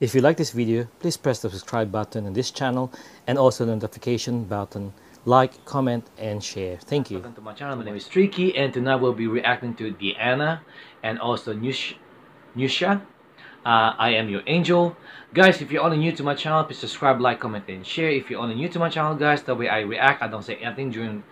If you like this video, please press the subscribe button on this channel and also the notification button. Like, comment, and share. Thank you. Welcome to my channel. My name is Tricky, and tonight we'll be reacting to Diana and also Nush Nyusha. Uh, I am your angel. Guys, if you're only new to my channel, please subscribe, like, comment, and share. If you're only new to my channel, guys, the way I react, I don't say anything during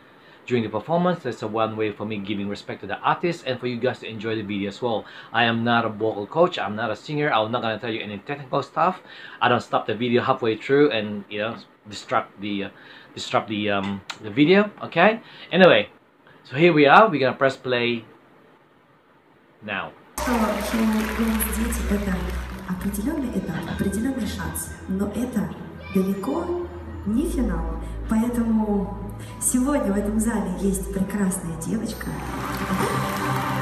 during the performance. That's a one way for me giving respect to the artist and for you guys to enjoy the video as well. I am not a vocal coach. I'm not a singer. I'm not gonna tell you any technical stuff. I don't stop the video halfway through and you know disrupt the uh, disrupt the um, the video. Okay. Anyway, so here we are. We're gonna press play now. что голос дети – это определенный этап, определенный шанс. Но это далеко не финал. Поэтому сегодня в этом зале есть прекрасная девочка.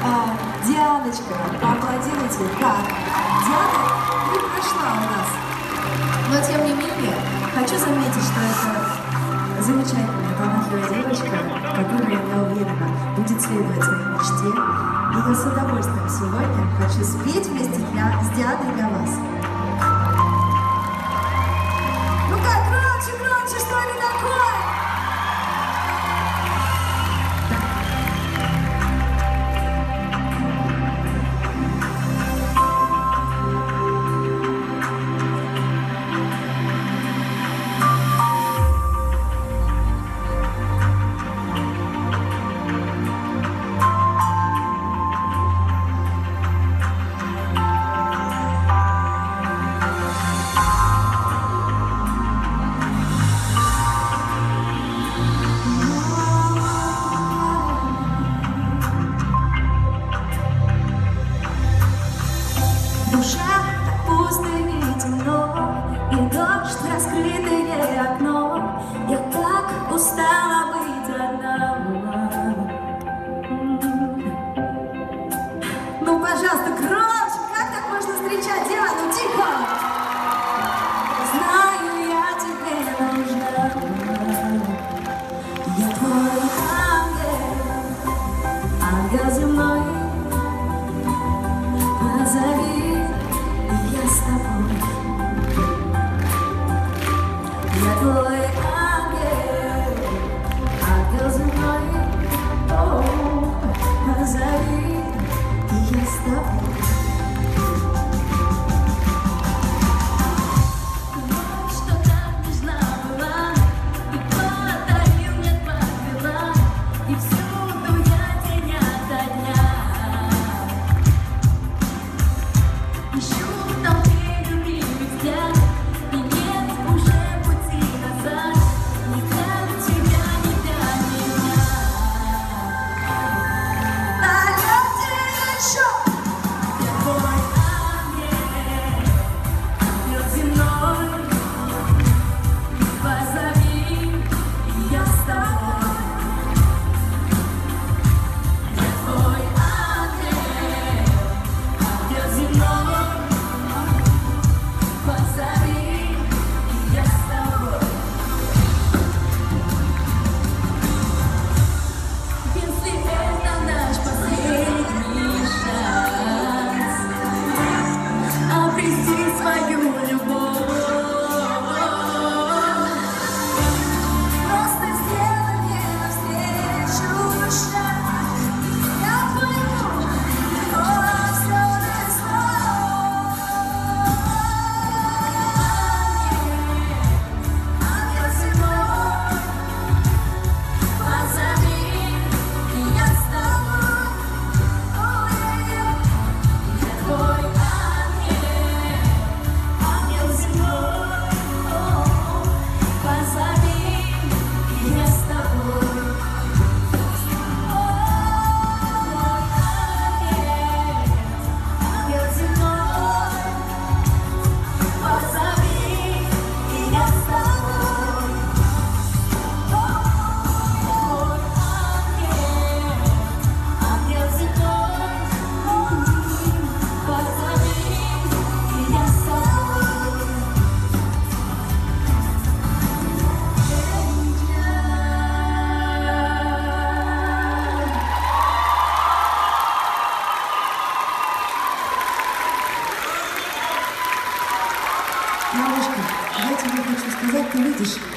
А, Дианочка, поаплодируйте. Так, Диана не прошла у нас. Но тем не менее, хочу заметить, что это замечательная, талантливая девочка, которая, я уверена, будет следовать своей мечте. И я с удовольствием сегодня хочу спеть вместе для, с Дианой для вас. Ну как, громче, громче, что ли такое?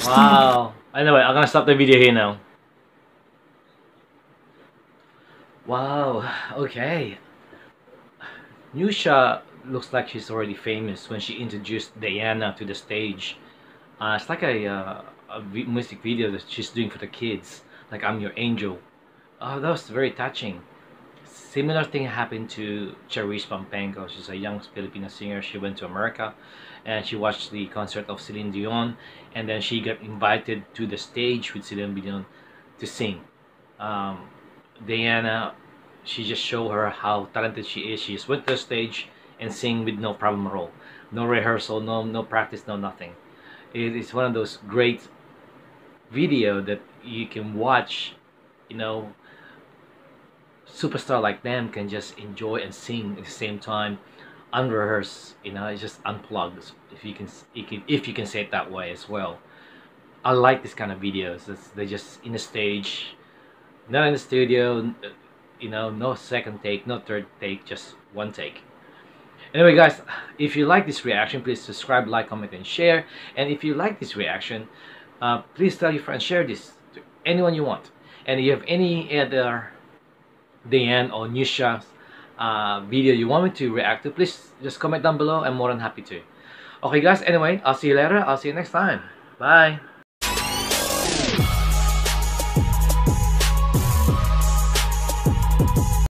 Wow. Anyway, I'm gonna stop the video here now. Wow. Okay. Nyusha looks like she's already famous when she introduced Diana to the stage. Uh, it's like a, uh, a music video that she's doing for the kids, like "I'm Your Angel." Oh, that was very touching. Similar thing happened to Charice Pempengco. She's a young Filipino singer. She went to America, and she watched the concert of Celine Dion, and then she got invited to the stage with Celine Dion to sing. Um, Diana, she just showed her how talented she is. She just went to the stage and sing with no problem at all. No rehearsal, no no practice, no nothing. It is one of those great video that you can watch, you know, superstar like them can just enjoy and sing at the same time, unrehearsed. You know, it's just unplugged. If you can, you can, if you can say it that way as well. I like this kind of videos. It's, they're just in the stage, not in the studio. You know, no second take, no third take, just one take. Anyway, guys, if you like this reaction, please subscribe, like, comment, and share. And if you like this reaction, uh, please tell your friends, share this to anyone you want. And if you have any other Diane or Nyusha uh, video you want me to react to, please just comment down below. I'm more than happy to. Okay, guys, anyway, I'll see you later. I'll see you next time. Bye.